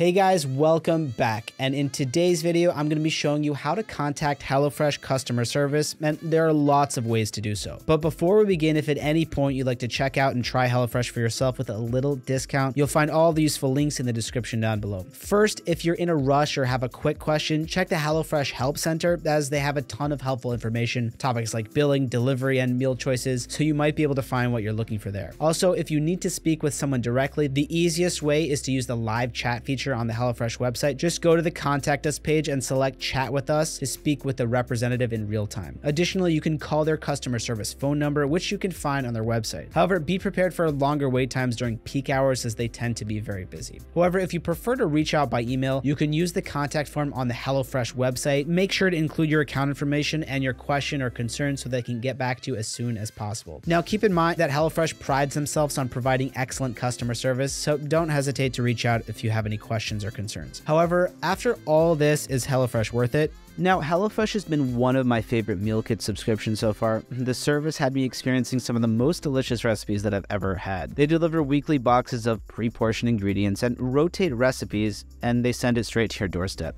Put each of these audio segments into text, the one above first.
Hey guys, welcome back. And in today's video, I'm going to be showing you how to contact HelloFresh customer service, and there are lots of ways to do so. But before we begin, if at any point you'd like to check out and try HelloFresh for yourself with a little discount, you'll find all the useful links in the description down below. First, if you're in a rush or have a quick question, check the HelloFresh Help Center as they have a ton of helpful information, topics like billing, delivery, and meal choices, so you might be able to find what you're looking for there. Also, if you need to speak with someone directly, the easiest way is to use the live chat feature feature on the HelloFresh website, just go to the contact us page and select chat with us to speak with a representative in real time. Additionally, you can call their customer service phone number, which you can find on their website. However, be prepared for longer wait times during peak hours as they tend to be very busy. However, if you prefer to reach out by email, you can use the contact form on the HelloFresh website. Make sure to include your account information and your question or concern so they can get back to you as soon as possible. Now, keep in mind that HelloFresh prides themselves on providing excellent customer service, so don't hesitate to reach out if you have any questions questions or concerns. However, after all this, is HelloFresh worth it? Now, HelloFresh has been one of my favorite meal kit subscriptions so far. The service had me experiencing some of the most delicious recipes that I've ever had. They deliver weekly boxes of pre-portioned ingredients and rotate recipes, and they send it straight to your doorstep.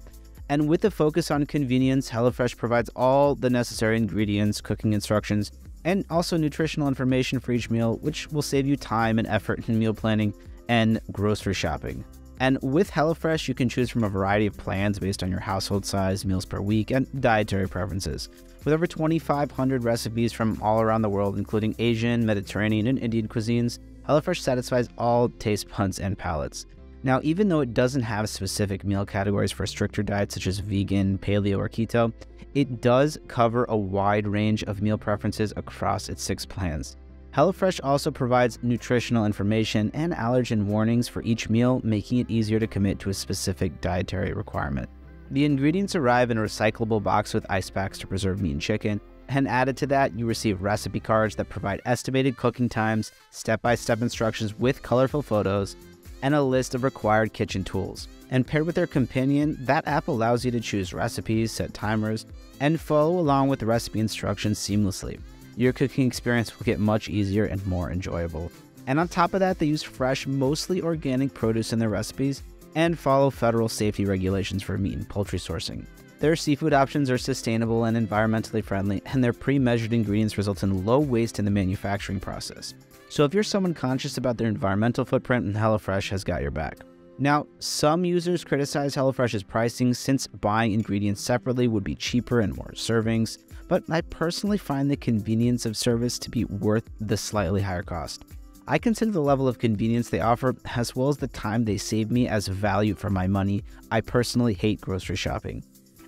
And with a focus on convenience, HelloFresh provides all the necessary ingredients, cooking instructions, and also nutritional information for each meal, which will save you time and effort in meal planning and grocery shopping. And with HelloFresh, you can choose from a variety of plans based on your household size, meals per week, and dietary preferences. With over 2,500 recipes from all around the world, including Asian, Mediterranean, and Indian cuisines, HelloFresh satisfies all taste buds and palates. Now, even though it doesn't have specific meal categories for stricter diets such as vegan, paleo, or keto, it does cover a wide range of meal preferences across its six plans. HelloFresh also provides nutritional information and allergen warnings for each meal, making it easier to commit to a specific dietary requirement. The ingredients arrive in a recyclable box with ice packs to preserve meat and chicken, and added to that, you receive recipe cards that provide estimated cooking times, step by step instructions with colorful photos, and a list of required kitchen tools. And paired with their companion, that app allows you to choose recipes, set timers, and follow along with the recipe instructions seamlessly your cooking experience will get much easier and more enjoyable. And on top of that, they use fresh, mostly organic produce in their recipes and follow federal safety regulations for meat and poultry sourcing. Their seafood options are sustainable and environmentally friendly, and their pre measured ingredients result in low waste in the manufacturing process. So, if you're someone conscious about their environmental footprint, HelloFresh has got your back. Now, some users criticize HelloFresh's pricing since buying ingredients separately would be cheaper and more servings, but I personally find the convenience of service to be worth the slightly higher cost. I consider the level of convenience they offer, as well as the time they save me, as value for my money. I personally hate grocery shopping.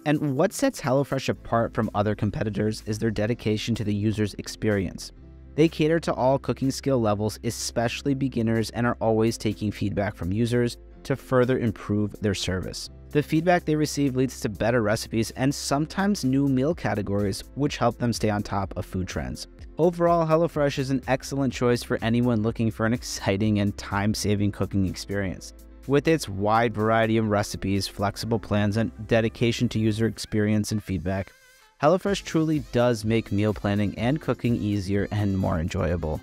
And what sets HelloFresh apart from other competitors is their dedication to the user's experience. They cater to all cooking skill levels, especially beginners, and are always taking feedback from users to further improve their service. The feedback they receive leads to better recipes and sometimes new meal categories, which help them stay on top of food trends. Overall, HelloFresh is an excellent choice for anyone looking for an exciting and time saving cooking experience. With its wide variety of recipes, flexible plans, and dedication to user experience and feedback, HelloFresh truly does make meal planning and cooking easier and more enjoyable.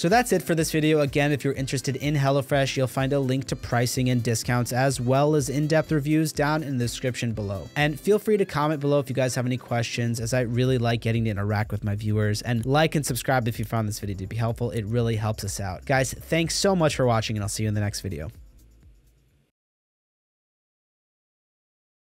So that's it for this video. Again, if you're interested in HelloFresh, you'll find a link to pricing and discounts as well as in-depth reviews down in the description below. And feel free to comment below if you guys have any questions as I really like getting to interact with my viewers and like and subscribe if you found this video to be helpful. It really helps us out. Guys, thanks so much for watching and I'll see you in the next video.